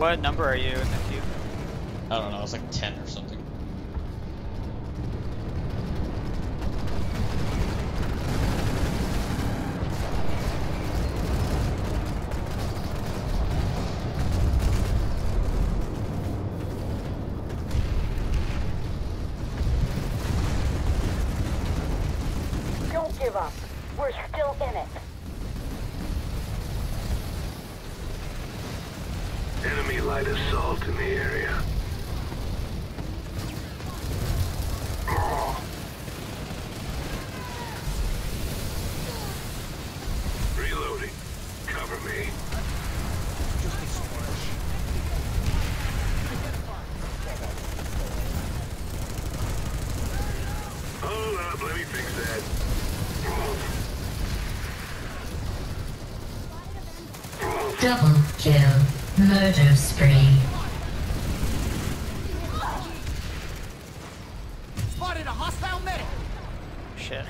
What number are you in the queue? I don't know, it's like 10 or something. Don't give up. We're still in it. Enemy light assault in the area. Reloading. Cover me. Hold up, let me fix that. Double kill. Murder spree. Spotted a hostile medic! Shit.